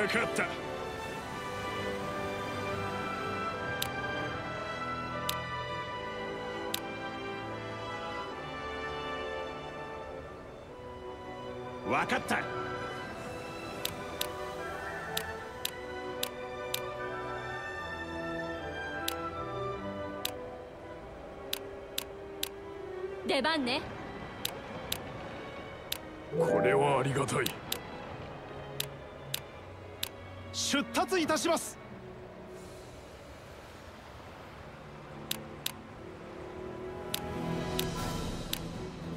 分かった。分かった。出番ね。これはありがたい出立いたします。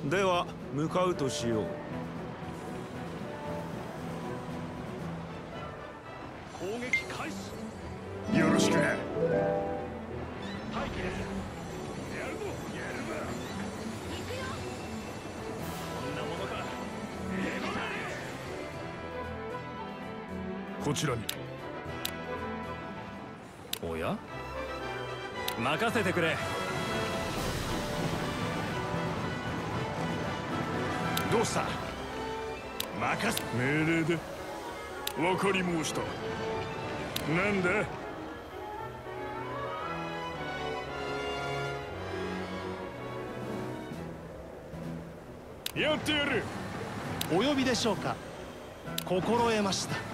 では向かうとしよう。攻撃開始。よろしく。な待機です。やるぞ。やるなこんなものか。こちらに任せてくれ。どうした？任せ。命令で。分かり申した。なんだやってやる。お呼びでしょうか？心得ました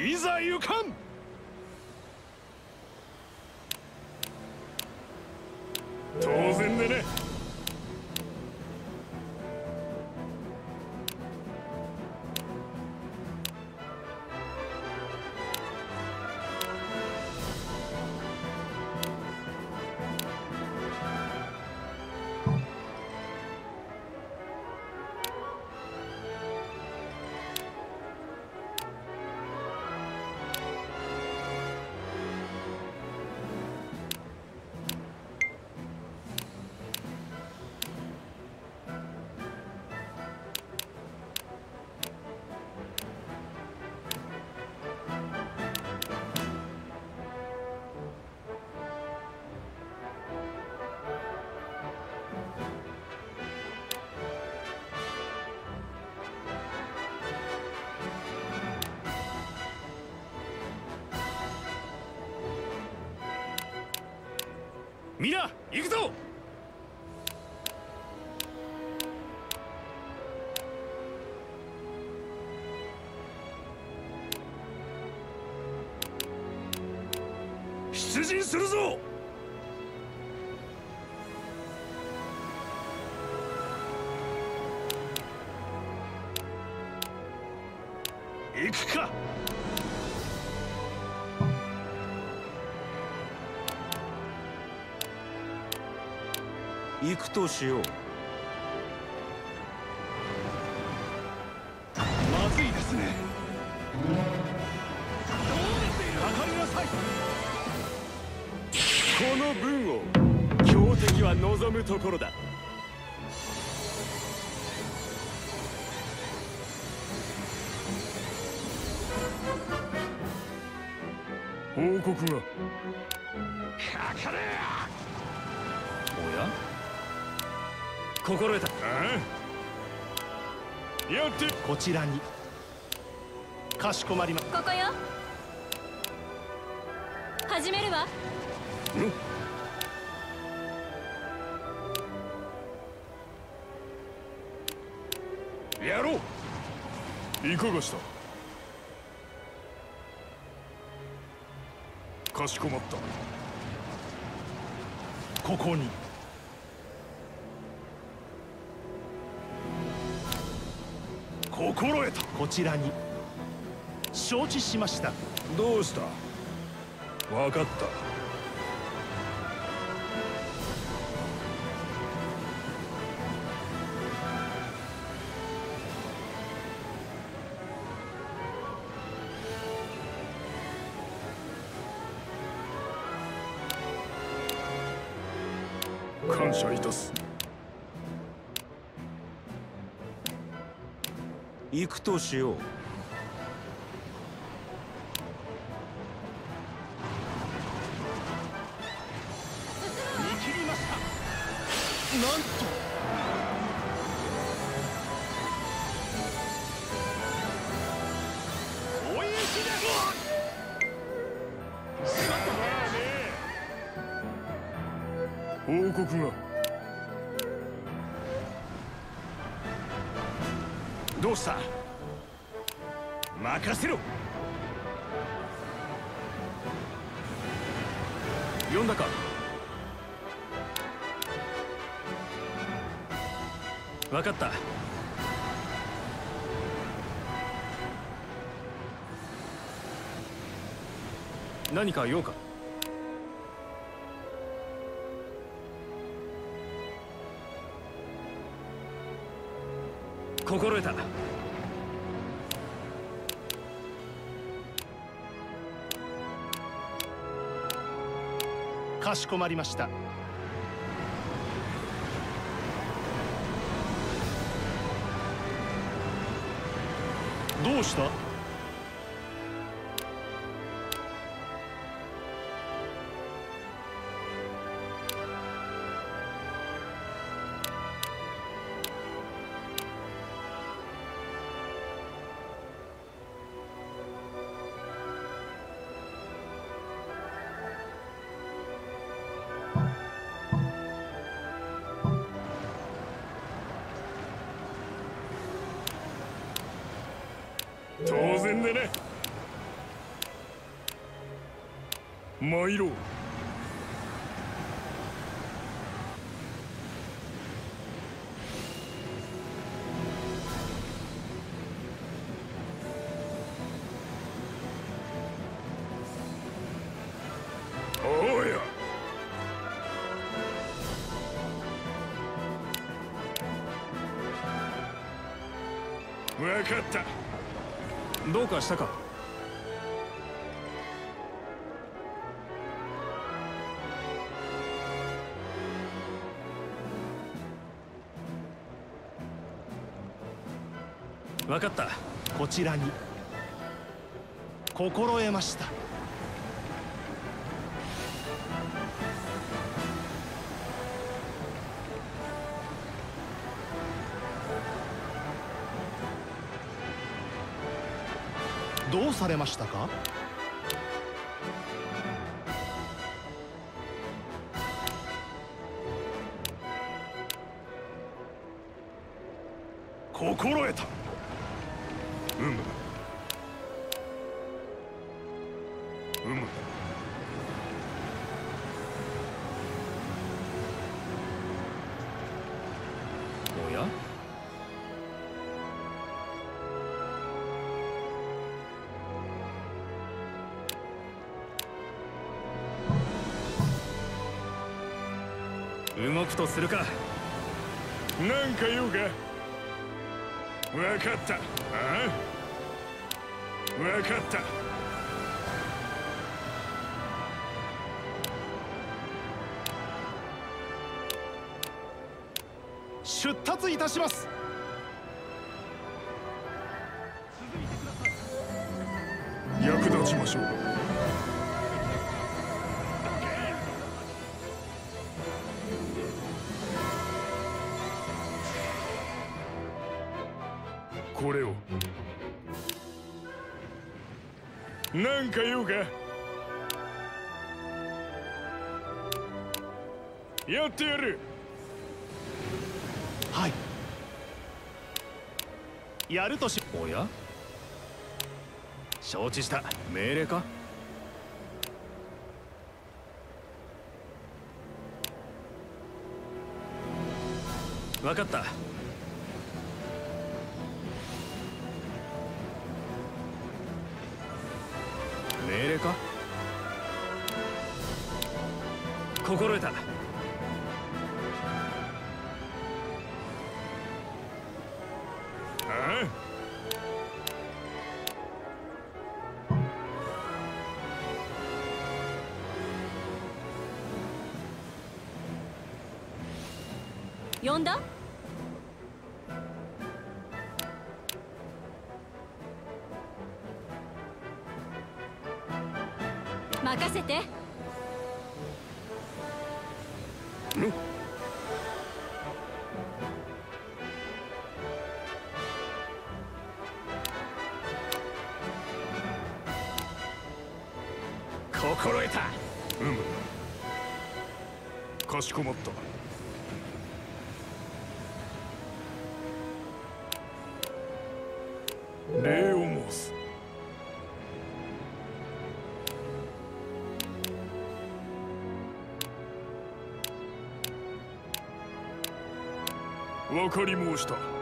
いざ行かん皆行くぞとしようまずいですね。かかりなさい。この分を強敵は望むところだ。報告が。かかれおや？心得た。ああ。やって。こちらに。かしこまりま。ここよ。始めるわ。やろう。いかがした？かしこまった。ここに心得た。こちらに。承知しました。どうした？分かったとしようなんと。せろ読んだか？分かった。何か用か？心得た。かしこまりました。どうした？当然だな。参ろう。おうかしたか？分かった。こちらに。心得ました。どうされましたか？心得た。動くとするか。なんか用か？分かった。ああ？分かった。出立いたしますこれを。なんか用か？やってやる。はい。やるとしおや？承知した。命令か？分かったか？心得た。ああ呼んだ？かしこまった。礼を申す。わかり申した。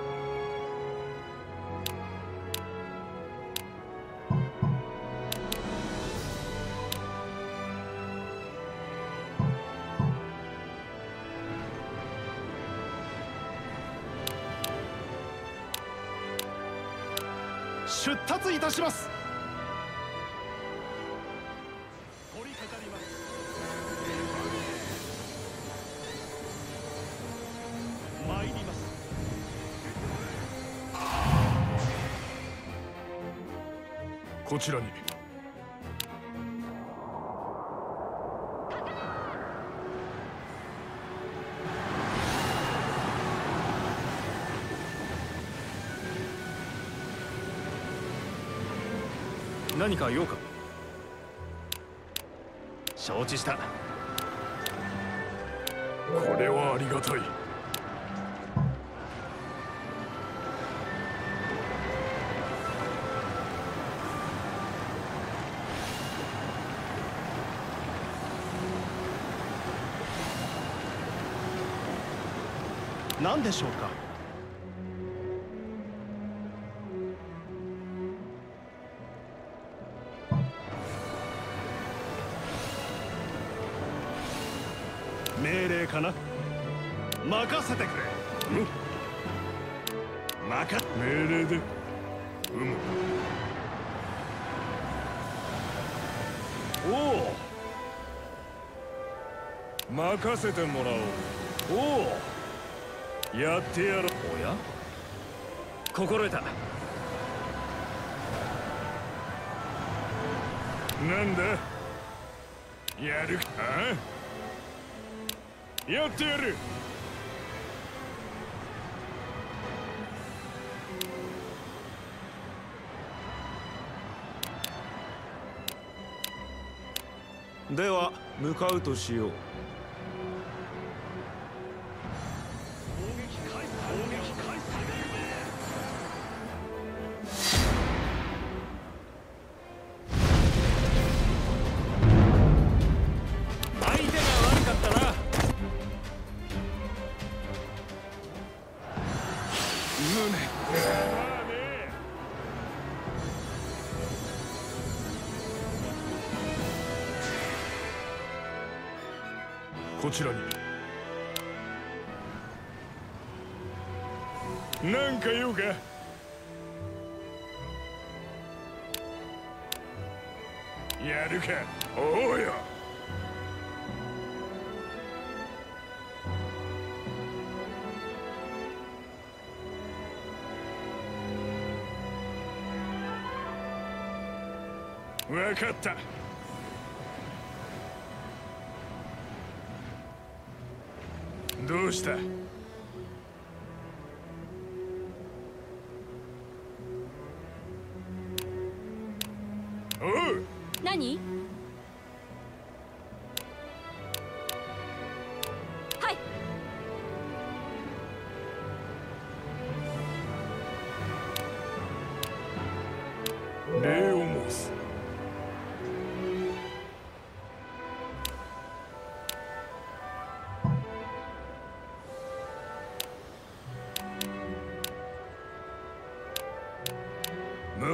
たします取り掛かります。参ります。こちらに何か用か？承知した。これはありがたい。何でしょう命令かな？任せてくれ。任命令で。うむおお任せてもらおう。おおやってやろう。おや？心得た。なんだ？やるかあ？やってやる。では向かうとしよう。ちらに。なんか用か？やるかおうよわかった。どうした？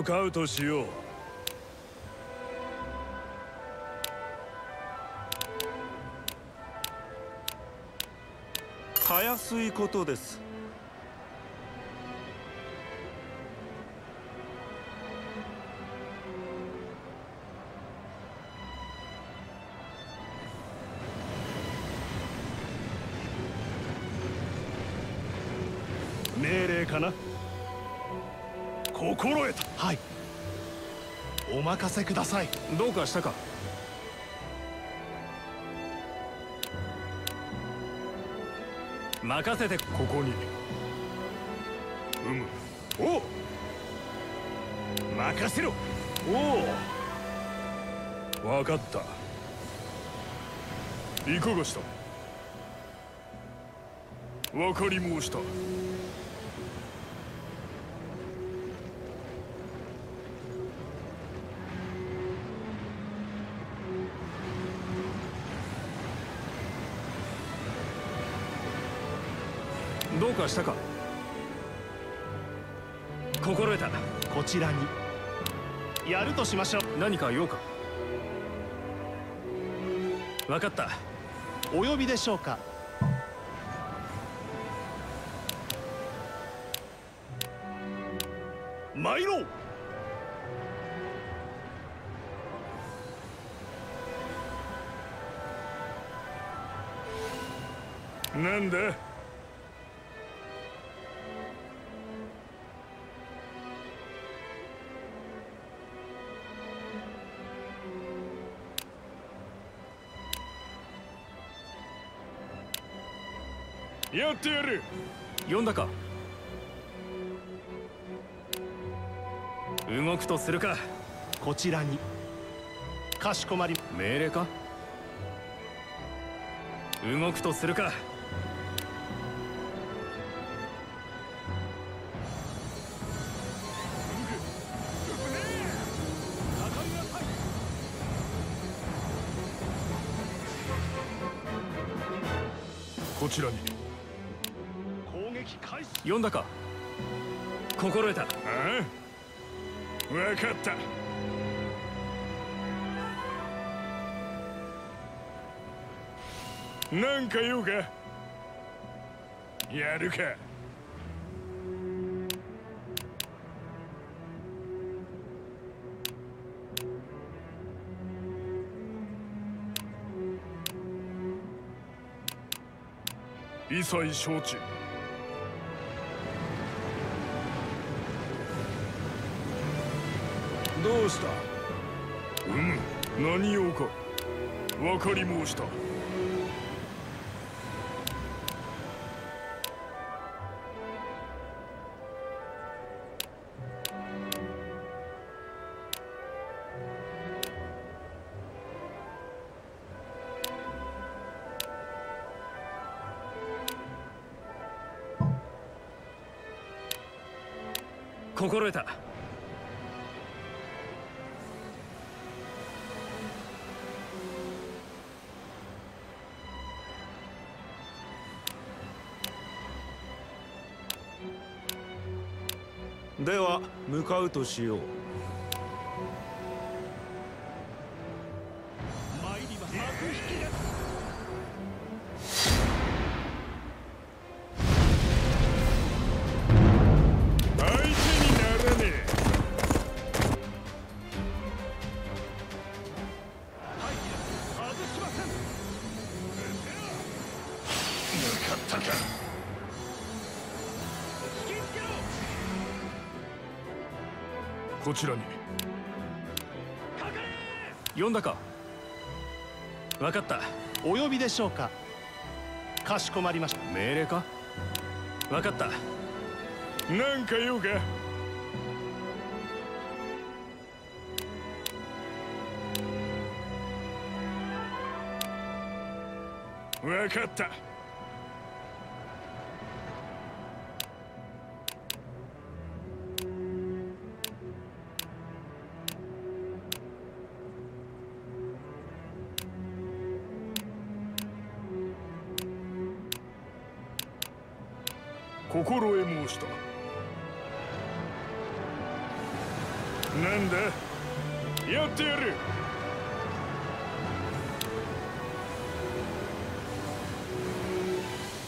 向かうとしよう。たやすいことです。任せください。どうかしたか？任せてここに。うむ。おう。任せろ。おお分かった。いかがした？分かり申したかしたか？心得た。こちらに。やるとしましょう。何か用か？分かった。お呼びでしょうか？参ろう。なんだやってやる。呼んだか？動くとするか。こちらに。かしこまり。命令か？動くとするか。こちらに呼んだか？心得た。ああ？分かった。なんか用か？やるか。一切承知どうした？うむ何用か。分かり申した。心得たでは向かうとしよう。こちらに。かかれ呼んだか？分かった。お呼びでしょうか？かしこまりました。命令か？分かった。なんか用か？分かった心得申した？なんだ？やってやる。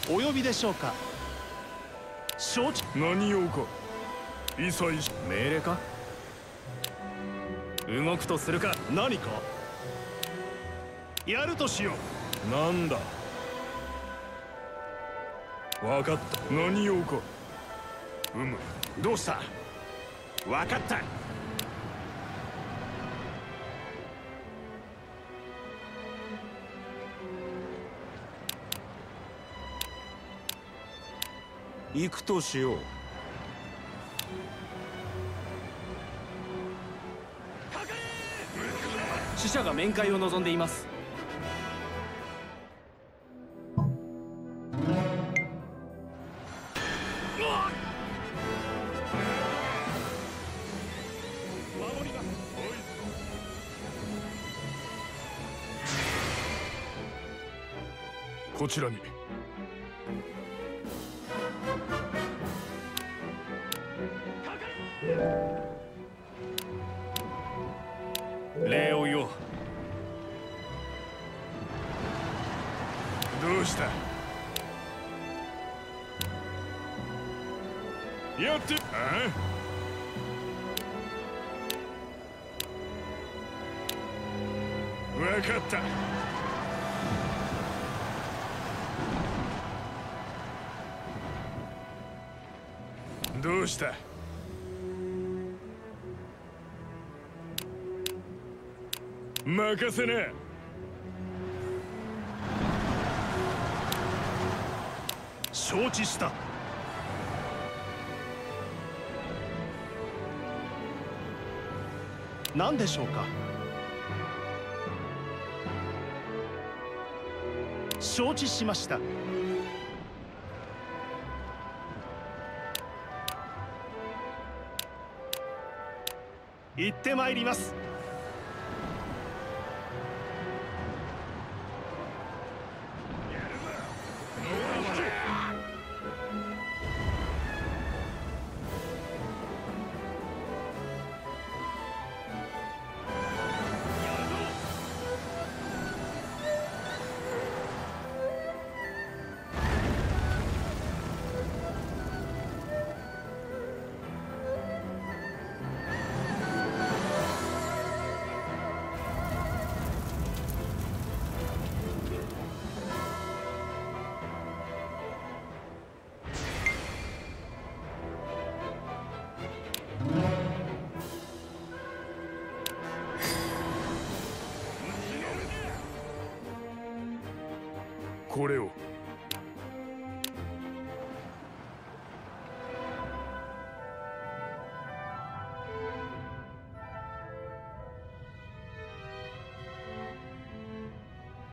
お呼びでしょうか？承知。何用か？一切命令か？動くとするか？何か？やるとしよなんだ？分かった。何用か？うむ。どうした？分かった。行くとしよう。死者が面会を望んでいます。こちらに。どうした。任せな。承知した。何でしょうか？承知しました。行ってまいります。これを。